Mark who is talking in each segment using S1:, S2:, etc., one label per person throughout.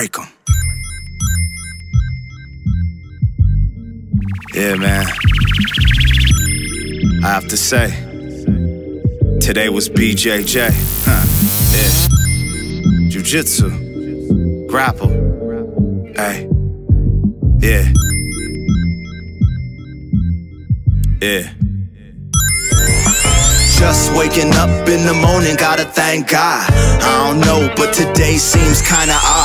S1: break them. Yeah, man. I have to say, today was BJJ. Huh. Yeah. Jiu Jitsu. Grapple. Hey. Yeah. Yeah. Just waking up in the morning, gotta thank God. I don't know, but today seems kinda odd.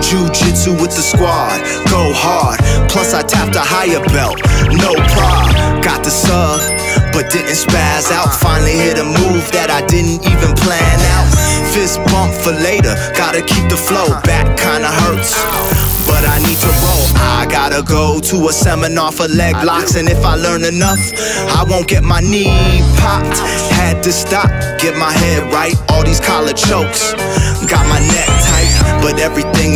S1: Jiu-jitsu with the squad, go hard. Plus I tapped a higher belt, no prob. Got the sub, but didn't spaz out. Finally hit a move that I didn't even plan out. Fist bump for later, gotta keep the flow. Back kinda hurts but I need to roll. I gotta go to a seminar for leg locks, and if I learn enough, I won't get my knee popped. Had to stop, get my head right. All these collar chokes got my neck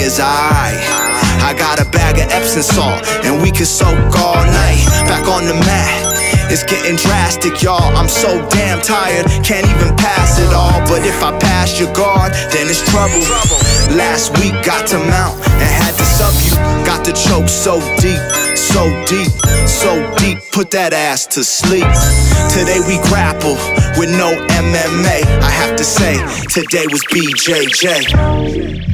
S1: is. I got a bag of Epsom salt, and we can soak all night. Back on the mat. It's getting drastic, y'all. I'm so damn tired, can't even pass it all. But if I pass your guard, then it's trouble. Last week got to mount and had to sub you. Got to choke so deep, so deep, so deep. Put that ass to sleep. Today we grapple with no MMA. I have to say, today was BJJ.